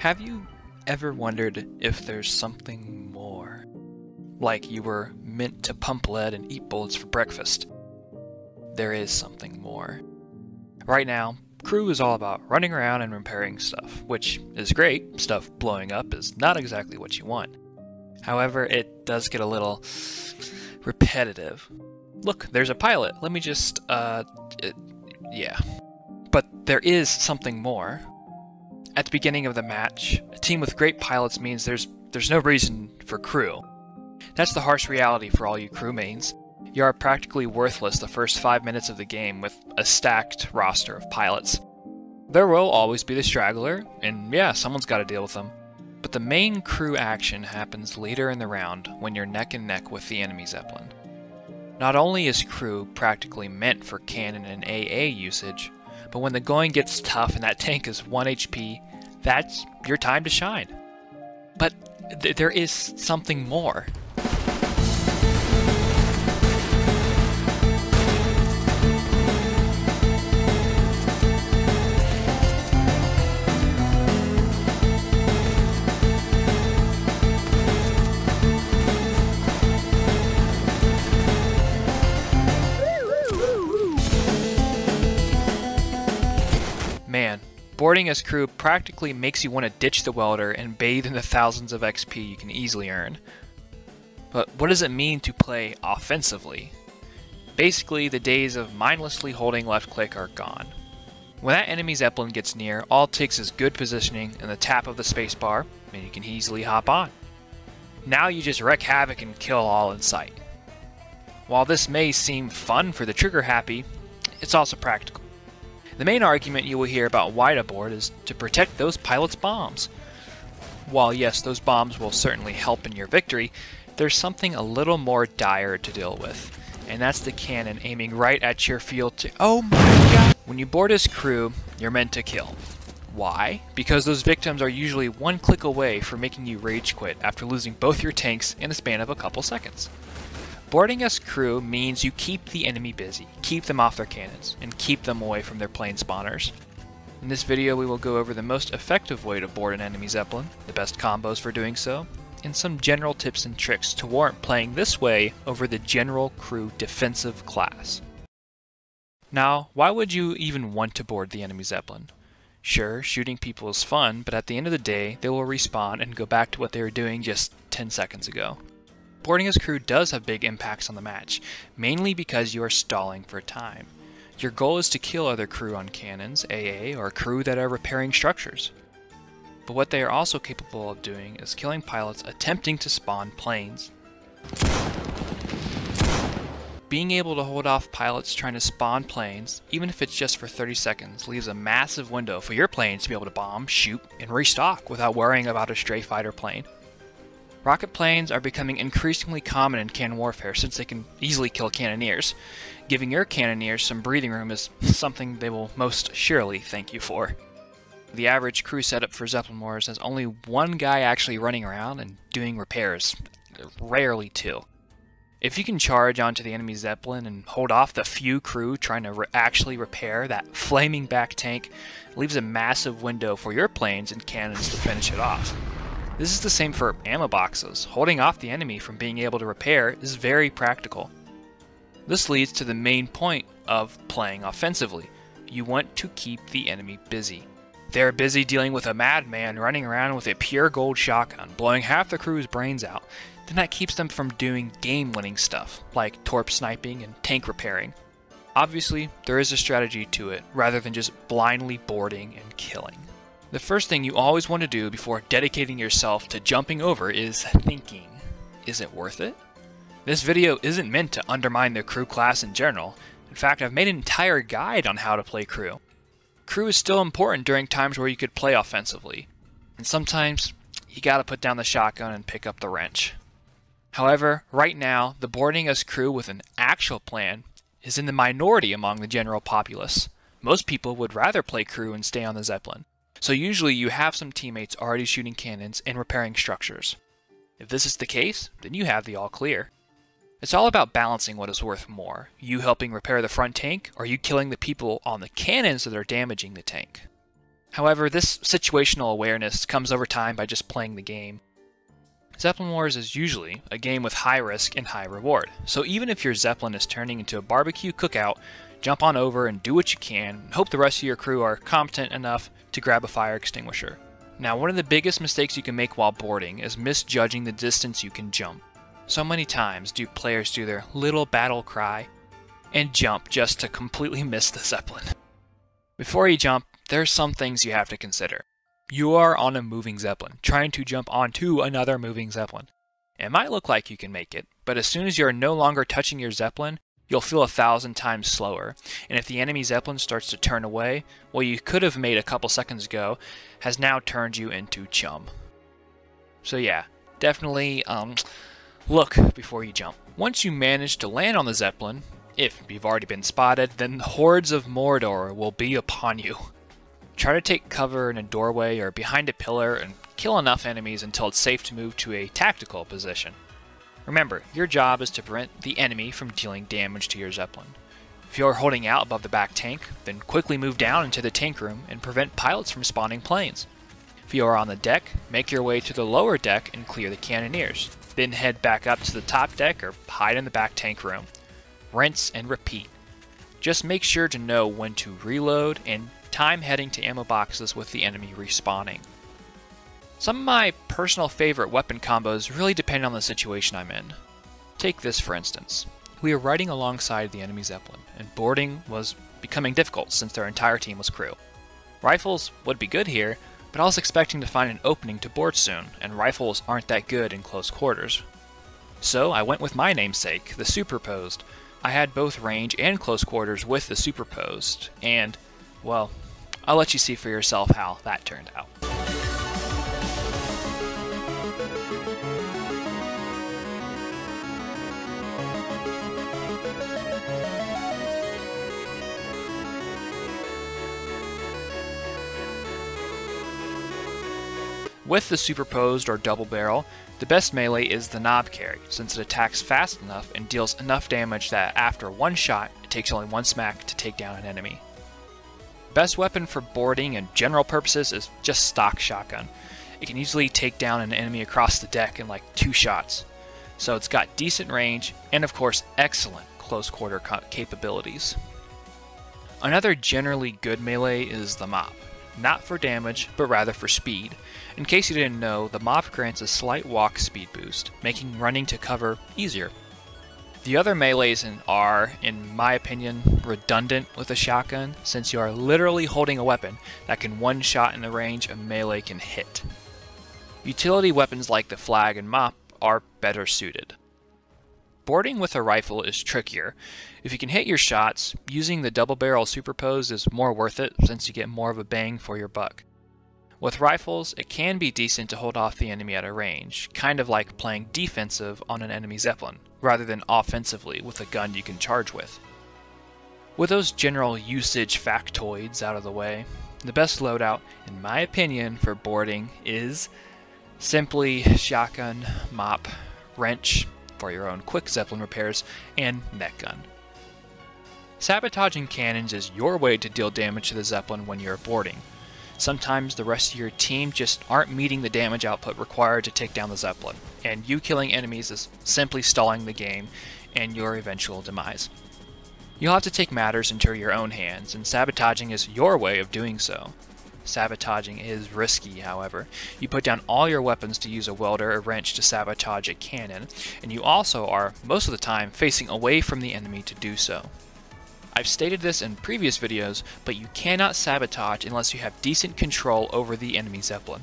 Have you ever wondered if there's something more? Like you were meant to pump lead and eat bullets for breakfast. There is something more. Right now, crew is all about running around and repairing stuff, which is great. Stuff blowing up is not exactly what you want. However, it does get a little repetitive. Look, there's a pilot. Let me just, uh, it, yeah. But there is something more. At the beginning of the match, a team with great pilots means there's there's no reason for crew. That's the harsh reality for all you crew mains. You are practically worthless the first 5 minutes of the game with a stacked roster of pilots. There will always be the straggler, and yeah, someone's got to deal with them. But the main crew action happens later in the round when you're neck and neck with the enemy Zeppelin. Not only is crew practically meant for cannon and AA usage, but when the going gets tough and that tank is 1 HP, that's your time to shine. But th there is something more. Boarding as crew practically makes you want to ditch the welder and bathe in the thousands of XP you can easily earn. But what does it mean to play offensively? Basically, the days of mindlessly holding left click are gone. When that enemy Zeppelin gets near, all it takes is good positioning and the tap of the spacebar, and you can easily hop on. Now you just wreak havoc and kill all in sight. While this may seem fun for the trigger happy, it's also practical. The main argument you will hear about wide aboard is to protect those pilots' bombs. While yes, those bombs will certainly help in your victory, there's something a little more dire to deal with, and that's the cannon aiming right at your field to- Oh my god! When you board as crew, you're meant to kill. Why? Because those victims are usually one click away from making you rage quit after losing both your tanks in the span of a couple seconds. Boarding as crew means you keep the enemy busy, keep them off their cannons, and keep them away from their plane spawners. In this video we will go over the most effective way to board an enemy Zeppelin, the best combos for doing so, and some general tips and tricks to warrant playing this way over the general crew defensive class. Now, why would you even want to board the enemy Zeppelin? Sure, shooting people is fun, but at the end of the day, they will respawn and go back to what they were doing just 10 seconds ago. Boarding as crew does have big impacts on the match, mainly because you are stalling for time. Your goal is to kill other crew on cannons, AA, or crew that are repairing structures. But what they are also capable of doing is killing pilots attempting to spawn planes. Being able to hold off pilots trying to spawn planes, even if it's just for 30 seconds, leaves a massive window for your planes to be able to bomb, shoot, and restock without worrying about a stray fighter plane. Rocket planes are becoming increasingly common in cannon warfare since they can easily kill cannoneers. Giving your cannoneers some breathing room is something they will most surely thank you for. The average crew setup for Zeppelin Wars has only one guy actually running around and doing repairs, rarely two. If you can charge onto the enemy Zeppelin and hold off the few crew trying to re actually repair that flaming back tank, leaves a massive window for your planes and cannons to finish it off. This is the same for ammo boxes. Holding off the enemy from being able to repair is very practical. This leads to the main point of playing offensively. You want to keep the enemy busy. They're busy dealing with a madman running around with a pure gold shotgun, blowing half the crew's brains out. Then that keeps them from doing game-winning stuff, like torp sniping and tank repairing. Obviously, there is a strategy to it, rather than just blindly boarding and killing. The first thing you always want to do before dedicating yourself to jumping over is thinking, is it worth it? This video isn't meant to undermine the crew class in general. In fact, I've made an entire guide on how to play crew. Crew is still important during times where you could play offensively, and sometimes you gotta put down the shotgun and pick up the wrench. However, right now, the boarding as crew with an actual plan is in the minority among the general populace. Most people would rather play crew and stay on the Zeppelin. So usually you have some teammates already shooting cannons and repairing structures. If this is the case, then you have the all clear. It's all about balancing what is worth more. You helping repair the front tank, or you killing the people on the cannons that are damaging the tank. However, this situational awareness comes over time by just playing the game. Zeppelin Wars is usually a game with high risk and high reward, so even if your Zeppelin is turning into a barbecue cookout, jump on over and do what you can, and hope the rest of your crew are competent enough to grab a fire extinguisher. Now, one of the biggest mistakes you can make while boarding is misjudging the distance you can jump. So many times do players do their little battle cry and jump just to completely miss the Zeppelin. Before you jump, there are some things you have to consider. You are on a moving Zeppelin, trying to jump onto another moving Zeppelin. It might look like you can make it, but as soon as you are no longer touching your Zeppelin, you'll feel a thousand times slower. And if the enemy Zeppelin starts to turn away, what you could have made a couple seconds ago has now turned you into chum. So yeah, definitely um, Look before you jump. Once you manage to land on the Zeppelin, if you've already been spotted, then the hordes of Mordor will be upon you. Try to take cover in a doorway or behind a pillar and kill enough enemies until it's safe to move to a tactical position. Remember, your job is to prevent the enemy from dealing damage to your Zeppelin. If you're holding out above the back tank, then quickly move down into the tank room and prevent pilots from spawning planes. If you are on the deck, make your way to the lower deck and clear the cannoneers then head back up to the top deck or hide in the back tank room. Rinse and repeat. Just make sure to know when to reload and time heading to ammo boxes with the enemy respawning. Some of my personal favorite weapon combos really depend on the situation I'm in. Take this for instance. We were riding alongside the enemy Zeppelin, and boarding was becoming difficult since their entire team was crew. Rifles would be good here, but I was expecting to find an opening to board soon, and rifles aren't that good in close quarters. So I went with my namesake, the Superposed. I had both range and close quarters with the Superposed, and, well, I'll let you see for yourself how that turned out. With the superposed or double barrel, the best melee is the knobkerrie, since it attacks fast enough and deals enough damage that after one shot, it takes only one smack to take down an enemy. Best weapon for boarding and general purposes is just stock shotgun. It can easily take down an enemy across the deck in like two shots. So it's got decent range and of course excellent close quarter capabilities. Another generally good melee is the mop not for damage, but rather for speed. In case you didn't know, the Mop grants a slight walk speed boost, making running to cover easier. The other melees are, in my opinion, redundant with a shotgun, since you are literally holding a weapon that can one-shot in the range a melee can hit. Utility weapons like the flag and mop are better suited. Boarding with a rifle is trickier. If you can hit your shots, using the double barrel superpose is more worth it since you get more of a bang for your buck. With rifles, it can be decent to hold off the enemy at a range, kind of like playing defensive on an enemy Zeppelin, rather than offensively with a gun you can charge with. With those general usage factoids out of the way, the best loadout, in my opinion, for boarding is simply shotgun, mop, wrench, for your own quick Zeppelin repairs, and net gun. Sabotaging cannons is your way to deal damage to the Zeppelin when you're boarding. Sometimes the rest of your team just aren't meeting the damage output required to take down the Zeppelin, and you killing enemies is simply stalling the game and your eventual demise. You'll have to take matters into your own hands, and sabotaging is your way of doing so. Sabotaging is risky, however. You put down all your weapons to use a welder or wrench to sabotage a cannon, and you also are, most of the time, facing away from the enemy to do so. I've stated this in previous videos, but you cannot sabotage unless you have decent control over the enemy Zeppelin.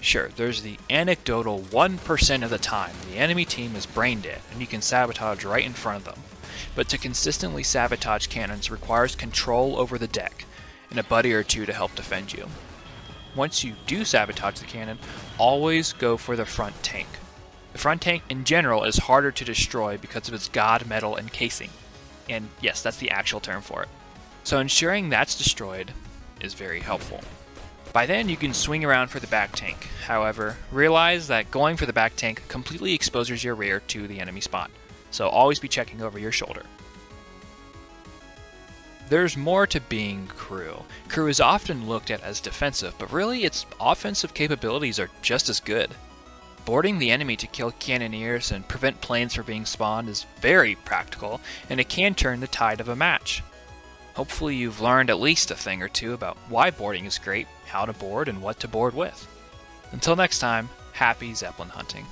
Sure, there's the anecdotal 1% of the time the enemy team is brain dead and you can sabotage right in front of them. But to consistently sabotage cannons requires control over the deck, and a buddy or two to help defend you. Once you do sabotage the cannon, always go for the front tank. The front tank in general is harder to destroy because of its god metal encasing. And yes, that's the actual term for it. So ensuring that's destroyed is very helpful. By then, you can swing around for the back tank. However, realize that going for the back tank completely exposes your rear to the enemy spawn, so always be checking over your shoulder. There's more to being crew. Crew is often looked at as defensive, but really its offensive capabilities are just as good. Boarding the enemy to kill cannoneers and prevent planes from being spawned is very practical, and it can turn the tide of a match. Hopefully you've learned at least a thing or two about why boarding is great, how to board, and what to board with. Until next time, happy Zeppelin hunting.